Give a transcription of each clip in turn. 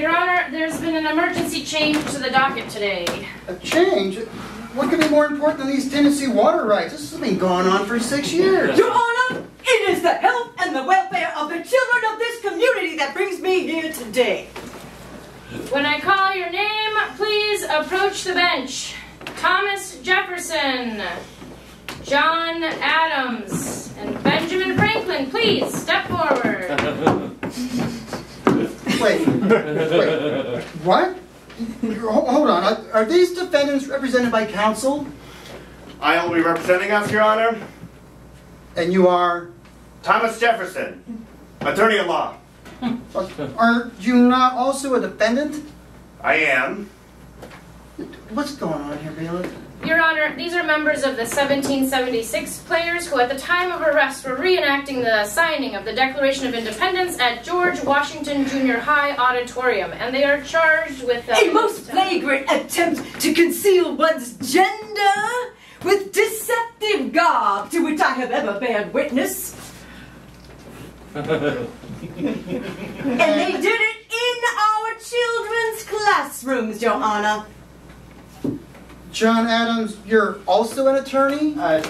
Your Honor, there's been an emergency change to the docket today. A change? What could be more important than these Tennessee water rights? This has been going on for six years. Your Honor, it is the health and the welfare of the children of this community that brings me here today. When I call your name, please approach the bench. Thomas Jefferson, John Adams, and Benjamin Franklin, please step forward. Wait, wait, what? Hold on, are- are these defendants represented by counsel? I will be representing us, Your Honor. And you are, Thomas Jefferson, attorney at law. are you not also a defendant? I am. What's going on here, bailiff? Your Honor, these are members of the 1776 players who, at the time of arrest, were reenacting the signing of the Declaration of Independence at George Washington Junior High Auditorium, and they are charged with uh, A most flagrant attempt to conceal one's gender with deceptive garb to which I have ever bared witness. and they did it in our children's classrooms, Your Honor. John Adams, you're also an attorney? Uh,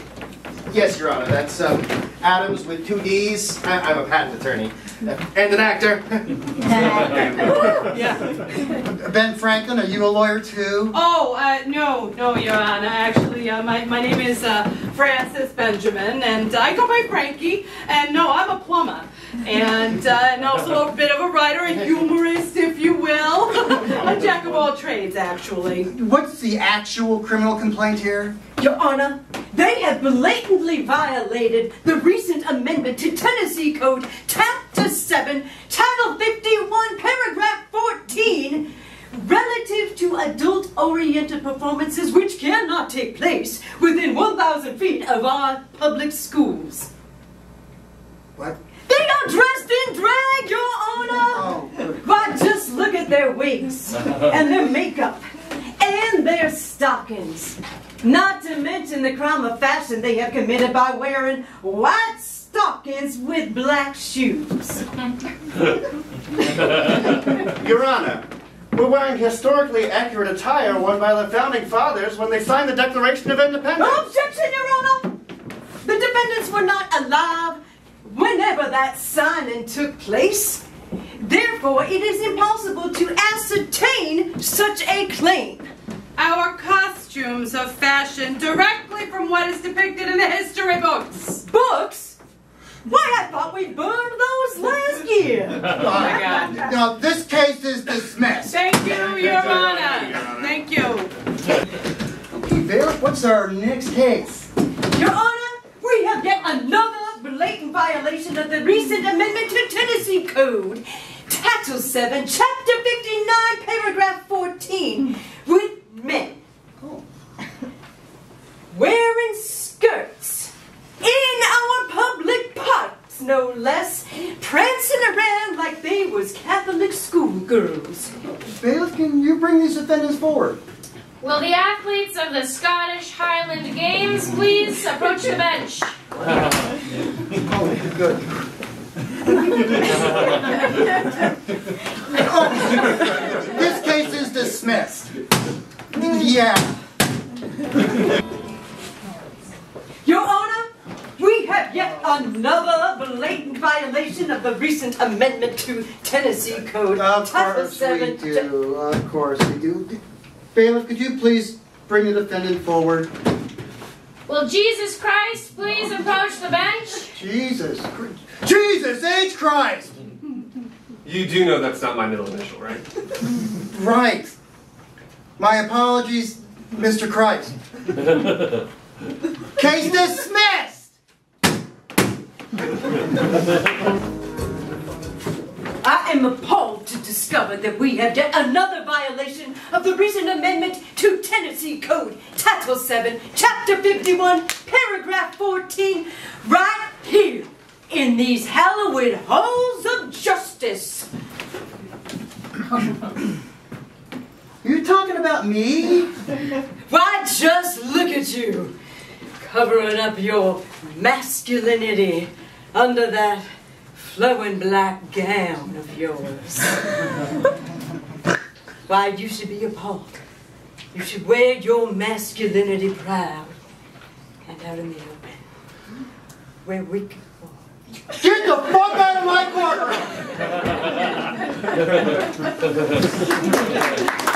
yes, Your Honor. That's um, Adams with two D's. I- I'm a patent attorney uh, and an actor. Ben Franklin, are you a lawyer too? Oh, uh, no, no, Your Honor. Actually, uh, my, my name is uh, Francis Benjamin, and I go by Frankie. And no, I'm a plumber. And, uh, and also a bit of a writer, a humorist, if you will. a jack of all trades, actually. What's the actual criminal complaint here? Your Honor, they have blatantly violated the recent amendment to Tennessee Code, Chapter 7, Title 51, Paragraph 14, relative to adult oriented performances which cannot take place within 1,000 feet of our public schools. What? They are dressed in drag, Your Honor! Oh. Why, just look at their wigs and their makeup stockings. Not to mention the crime of fashion they have committed by wearing white stockings with black shoes. Your Honor, we're wearing historically accurate attire worn by the founding fathers when they signed the Declaration of Independence. Objection, Your Honor! The defendants were not alive whenever that signing took place. Therefore, it is impossible to ascertain such a claim. Our costumes are fashioned directly from what is depicted in the history books. Books? Why, I thought we burned those last year. Oh my God. Now, this case is dismissed. Thank you, Your Honor. Thank you. Okay, bailiff, what's our next case? Your Honor, we have yet another blatant violation of the recent amendment to Tennessee Code. Title 7, Chapter 59, Paragraph 14, with men. Wearing skirts in our public parks, no less, prancing around like was Catholic schoolgirls. Bailiff, can you bring these defendants forward? Will the athletes of the Scottish Highland Games please approach the bench? Oh, good. oh, this case is dismissed. Yeah. Another blatant violation of the recent amendment to Tennessee Code. Of Title course we do. Of course we do. Bailiff, could you please bring the defendant forward? Will Jesus Christ please approach the bench? Jesus. Chr- Jesus H. Christ! You do know that's not my middle initial, right? Right. My apologies, Mr. Christ. Case dismissed! I am appalled to discover that we have yet another violation of the recent amendment to Tennessee Code, Title 7, Chapter 51, Paragraph 14, right here in these hallowed halls of justice. You talking about me? Why, just look at you, covering up your masculinity under that flowing black gown of yours. Why, you should be a appalled. You should wear your masculinity proud and out in the open, where we can walk. Get the fuck out of my courtroom!